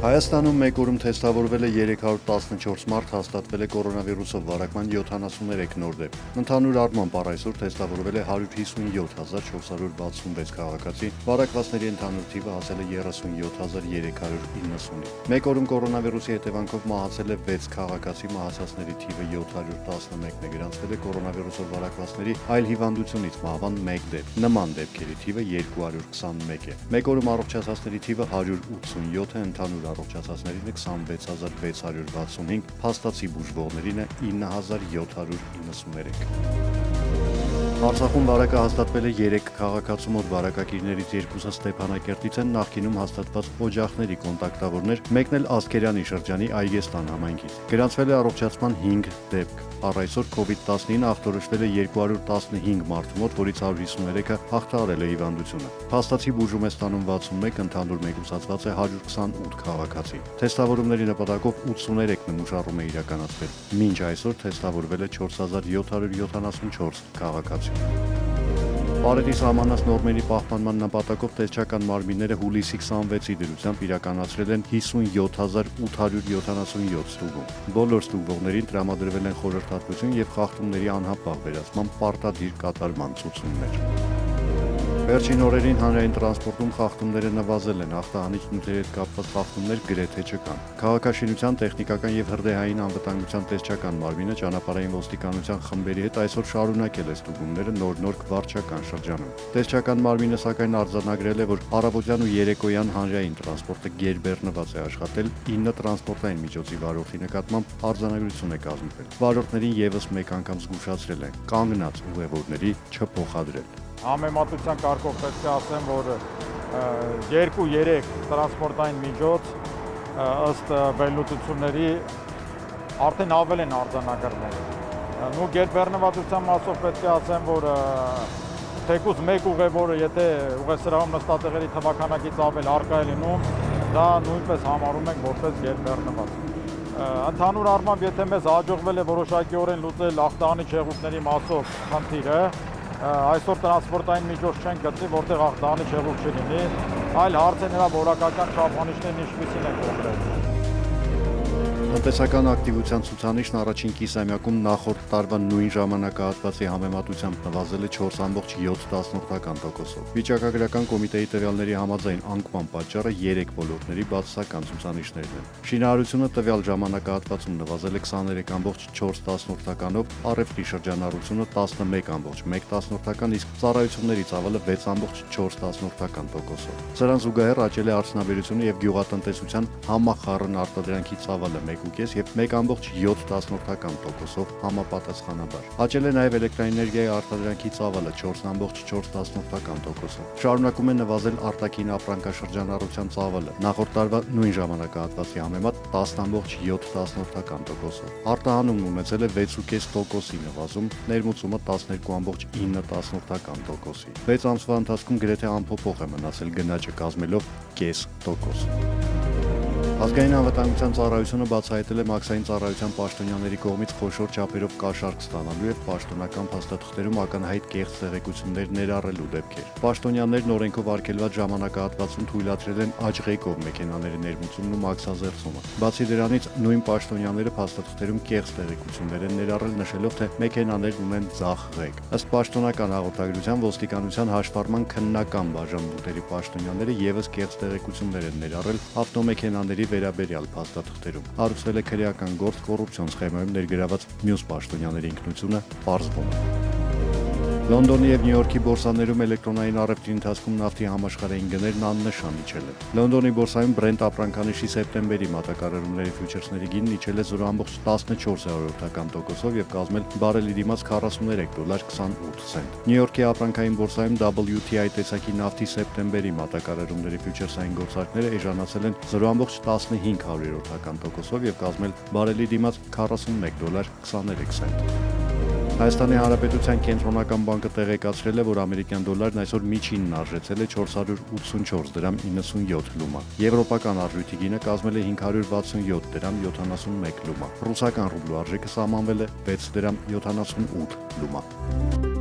Հայաստանում մեկ օրում թեստավորվել է 314 մարդ, հաստատվել է կորոնավիրուսով վարակման 73 նոր դեպք։ Ընդհանուր առմամբ առ այսօր թեստավորվել է 157466 քաղաքացի, վարակվածների ընդհանուր թիվը հասել է 37390-ի։ Մեկ օրում կորոնավիրուսի հետևանքով մահացել է 6 քաղաքացի, մահացածների թիվը 711-ն է, գրանցվել է կորոնավիրուսով վարակվածների այլ հիվանդությունից մահվան 1 դեպք։ Նման դեպքերի թիվը 221 է։ Մեկ օրում առողջացածների թիվը 187 է, ընդհանուր առողջացածներին 26665, փաստացի բուժվողներին 9793։ Արցախում վարակը հաստատվել է 3 քաղաքացու մոտ վարակակիրներից երկուսը Ստեփանակերտից են նախկինում հաստատված օջախների կոնտակտավորներ, մեկն էլ Ասկերյանի շրջանի Այգեստան համայնքից։ Գրանցվել է առողջացման 5 դեպք։ Առ այսօր COVID-19 ախտորոշվել է 215 մարդու մոտ, որից 153-ը հաղթահարել է հիվանդությունը։ Փաստացի բուժում է ստանում 61, ընդհանուր մեկուսացված է 128 քաղաքացի։ Թեստավորումների նպատակով 83 նմուշառում է իրականացվել։ Մինչ այսօր թեստավորվել է 4774 քաղաքացի։ Պարետի սահմանած նորմերի պահպանման նպատակով տեսչական մարմինները հուլիսի 26-ի դրությամբ իրականացրել են 57877 ստուգում։ Բոլոր ստուգվողներին տրամադրվել են խորհրդատվություն եւ խախտումների անհապաղ վերացման պարտադիր կատարման ցուցումներ։ Վերջին օրերին հանրային տրանսպորտում խախտումները նվազել են, ախտահանիչ նյութերի հետ կապված խախտումներ գրեթե չկան։ Քաղաքաշինության տեխնիկական եւ հրդեհային անվտանգության տեսչական մարմինը ճանապարհային ոստիկանության խմբերի հետ այսօր շարունակել է ստուգումները նոր-նոր վարչական շրջանում։ Տեսչական մարմինը սակայն արձանագրել է, որ առավոտյան ու երեկոյան հանրային տրանսպորտը գերբեռնված է աշխատել, 9 տրանսպորտային միջոցի վարորդի նկատմամբ արձանագրություն է կազմվել։ Վարորդներին եւս մեկ անգամ զգուշացրել են կանգնած ուղևորների չփոխադրել համեմատության կարգով պետք է ասեմ, որ 2-3 տրանսպորտային միջոց ըստ վերլուծությունների արդեն ավել են արձանագրվել։ Նու գերբեռնվածության մասով պետք է ասեմ, որ թեկուզ մեկ ուղևորը, եթե ուղեսրահում նստատեղերի թվականակից ավել արկա է լինում, դա նույնպես համարում ենք որպես գերբեռնված։ Ընդհանուր առմամբ, եթե մեզ հաջողվել է որոշակիորեն լուծել ախտանի չեղուկների մասով խնդիրը, այսօր տրանսպորտային միջոց չեն գտնի, որտեղ աղտանի չեղուկ չլինի, այլ հարց է նրա որակական չափանիշներն ինչպիսին են կոնկրետ։ Տնտեսական ակտիվության ցուցանիշն առաջին կիսամյակում նախորդ տարվա նույն ժամանակահատվածի համեմատությամբ նվազել է 4.7%-ով։ Վիճակագրական կոմիտեի տվյալների համաձայն անկման պատճառը 3 ոլորտների բացասական ցուցանիշներն են։ Շինարարությունը տվյալ ժամանակահատվածում նվազել է 23.4%-ով, առևտրի շրջանառությունը 11.1%, իսկ ծառայությունների ծավալը 6.4%-ով։ Սրան զուգահեռ աճել է արդյունաբերությունը եւ գյուղատնտեսության համախառն արտադրանքի ծավալը 1.5 եւ 1.7%-ով համապատասխանաբար։ Աճել է նաեւ էլեկտրակայանի արտադրանքի ծավալը 4.4%-ով։ Շարունակում է նվազել արտաքին ապրանքաշրջանառության ծավալը։ Նախորդ տարվա նույն ժամանակահատվածի համեմատ 10.4%-ով։ Արտահանումն ունեցել է 6.5%-ի նվազում, ներմուծումը 12.9%-ի։ 6 ամսվա ընթացքում գրեթե անփոփոխ է մնացել գնաճը կազմելով կես տոկոս։ Ազգային անվտանգության ծառայությունը բացահայտել է մաքսային ծառայության պաշտոնյաների կողմից խոշոր չափերով կաշառք ստանալու եւ պաշտոնական փաստաթղթերում ակնհայտ կեղծ տեղեկություններ ներառելու դեպքեր։ Պաշտոնյաներն օրենքով արգելված ժամանակահատվածում թույլատրել են աճղեկով մեքենաների ներմուծումն ու մաքսազերծումը։ Բացի դրանից նույն պաշտոնյաները փաստաթղթերում կեղծ տեղեկություններ են ներառել նշելով, թե մեքենաներն ունեն ձախ ղեկ։ Ըստ պաշտոնական հաղորդագրության ոստիկանության հաշվառման քննական բաժանմունքների պաշտոնյաները եւս կեղծ տեղեկություններ են ներառել ավտոմեքենաների վերաբերյալ փաստաթղթերում։ Հարուցվել է քրեական գործ կոռուպցիոն սխեմայում ներգրաված մյուս պաշտոնյաների ինքնությունը է։ Լոնդոնի եւ Նյու Յորքի բորսաներում էլեկտրոնային առևտրի ընթացքում նավթի համաշխարհային գներն աննշան իջել են։ Լոնդոնի բորսայում Brent ապրանքանիշի սեպտեմբերի մատակարարումների ֆյուչերսների գինն իջել է 0.14%-ական տոկոսով եւ կազմել բարելի դիմաց 43 դոլար 28 ցենտ։ Նյու Յորքի ապրանքային բորսայում WTI տեսակի նավթի սեպտեմբերի մատակարարումների ֆյուչերսային գործարքները էժանացել են 0.15%-ական տոկոսով եւ կազմել բարելի դիմաց 41 դոլար 23 ցենտ։ Հայաստանի Հանրապետության կենտրոնական բանկը տեղեկացրել է, որ ամերիկյան դոլարն այսօր միջինն արժեցել է 484 դրամ 97 լումա։ Եվրոպական արժույթի գինը կազմել է 567 դրամ 71 լումա։ Ռուսական ռուբլու արժեքը սահմանվել է 6 դրամ 78 լումա։